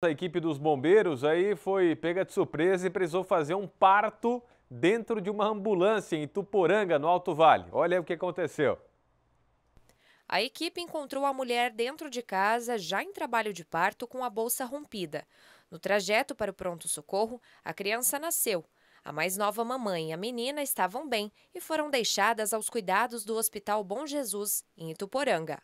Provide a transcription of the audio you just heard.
A equipe dos bombeiros aí foi pega de surpresa e precisou fazer um parto dentro de uma ambulância em Ituporanga, no Alto Vale. Olha o que aconteceu. A equipe encontrou a mulher dentro de casa, já em trabalho de parto, com a bolsa rompida. No trajeto para o pronto-socorro, a criança nasceu. A mais nova mamãe e a menina estavam bem e foram deixadas aos cuidados do Hospital Bom Jesus, em Ituporanga.